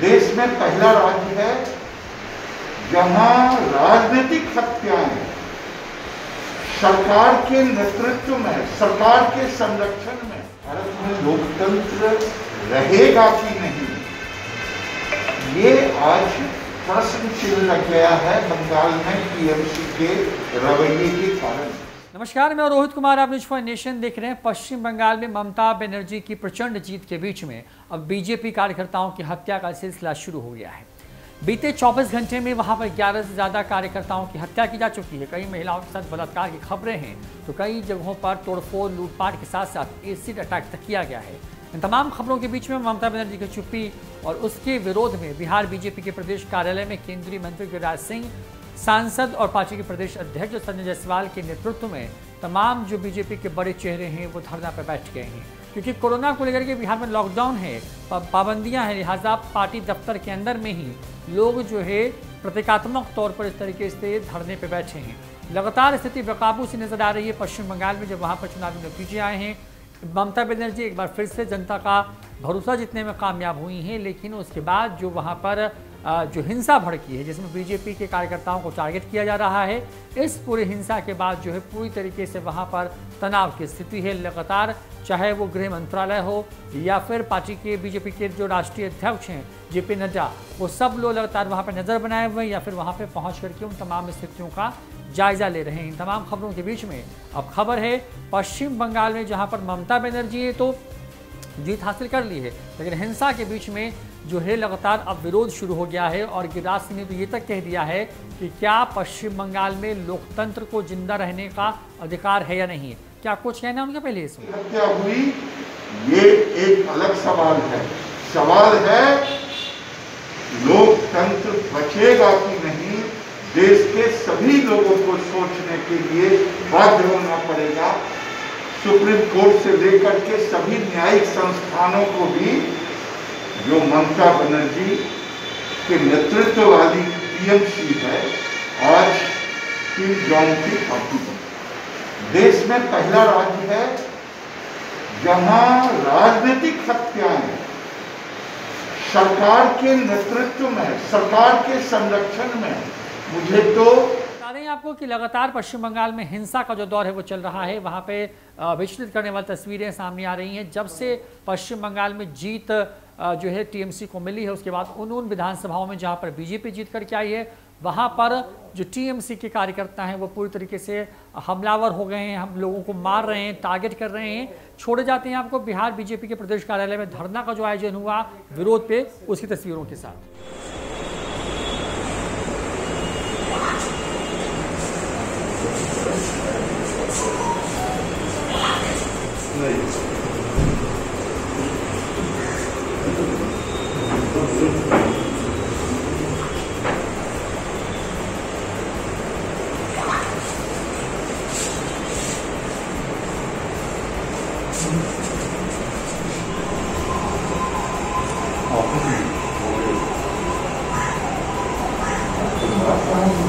देश में पहला राज्य है, जहाँ राजनीतिक हत्याएँ सरकार के नेतृत्व में, सरकार के संरक्षण में, भारत में लोकतंत्र रहेगा कि नहीं? ये आज प्रश्न चिन्ह लग गया है बंगाल में टीएमसी के रवैये के कारण। नमस्कार, मैं रोहित कुमार, आप न्यूज़ नेशन देख रहे हैं पश्चिम बंगाल में ममता बनर्जी की प्रचंड जीत के बीच में अब बीजेपी कार्यकर्ताओं की हत्या का सिलसिला शुरू हो गया है। बीते 24 घंटे में वहाँ पर 11 से ज़्यादा कार्यकर्ताओं की हत्या की जा चुकी है। कई महिलाओं के साथ बलात्कार की खबरें हैं तो कई जगहों पर तोड़फोड़, लूटपाट के साथ साथ एसिड अटैक तक किया गया है। इन तमाम खबरों के बीच में ममता बनर्जी की चुप्पी और उसके विरोध में बिहार बीजेपी के प्रदेश कार्यालय में केंद्रीय मंत्री गिरिराज सिंह सांसद और पार्टी के प्रदेश अध्यक्ष संजय जायसवाल के नेतृत्व में तमाम जो बीजेपी के बड़े चेहरे हैं, वो धरना पर बैठ गए हैं। क्योंकि कोरोना को लेकर के बिहार में लॉकडाउन है पाबंदियाँ हैं, लिहाजा पार्टी दफ्तर के अंदर में ही लोग जो है प्रतीकात्मक तौर पर इस तरीके से धरने पर बैठे हैं। लगातार स्थिति बेकाबू से नज़र आ रही है पश्चिम बंगाल में जब वहाँ पर चुनावी नतीजे आए हैं। ममता बनर्जी एक बार फिर से जनता का भरोसा जीतने में कामयाब हुई हैं, लेकिन उसके बाद जो वहाँ पर जो हिंसा भड़की है, जिसमें बीजेपी के कार्यकर्ताओं को टारगेट किया जा रहा है, इस पूरी हिंसा के बाद जो है पूरी तरीके से वहाँ पर तनाव की स्थिति है। लगातार चाहे वो गृह मंत्रालय हो या फिर पार्टी के बीजेपी के जो राष्ट्रीय अध्यक्ष हैं, जेपी नड्डा, वो सब लोग लगातार वहाँ पर नज़र बनाए हुए हैं या फिर वहाँ पर पहुँच करके उन तमाम स्थितियों का जायजा ले रहे हैं। इन तमाम खबरों के बीच में अब खबर है, पश्चिम बंगाल में जहाँ पर ममता बनर्जी है तो जीत हासिल कर ली है। लेकिन हिंसा के बीच में जो है, लगातार अब विरोध शुरू हो गया है और गिरिराज सिंह ने तो ये तक कह दिया है कि क्या पश्चिम बंगाल में लोकतंत्र को ज़िंदा रहने का अधिकार है या नहीं क्या कुछ कहना उनका पहले इसमें हत्या हुई? ये एक अलग सवाल है। सवाल है, लोकतंत्र बचेगा कि नहीं? देश के सभी लोगों को सोचने के लिए बाध्य होना पड़ेगा। सुप्रीम कोर्ट से लेकर के सभी न्यायिक संस्थानों को भी जो ममता बनर्जी के नेतृत्व वाली टीएमसी है, आज किम जॉन्ग की पार्टी देश में पहला राज्य है, जहाँ राजनीतिक हत्याएँ सरकार के नेतृत्व में, सरकार के संरक्षण में, मुझे तो आपको कि लगातार पश्चिम बंगाल में हिंसा का जो दौर है, वो चल रहा है। वहाँ पे विचलित करने वाली तस्वीरें सामने आ रही हैं। जब से पश्चिम बंगाल में जीत जो है टीएमसी को मिली है, उसके बाद उन उन विधानसभाओं में जहाँ पर बीजेपी जीत करके आई है, वहाँ पर जो टीएमसी के कार्यकर्ता हैं, वो पूरी तरीके से हमलावर हो गए हैं। हम लोगों को मार रहे हैं, टारगेट कर रहे हैं। छोड़े जाते हैं आपको बिहार बीजेपी के प्रदेश कार्यालय में धरना का जो आयोजन हुआ, विरोध पे, उसकी तस्वीरों के साथ। Họ có thể ngồi.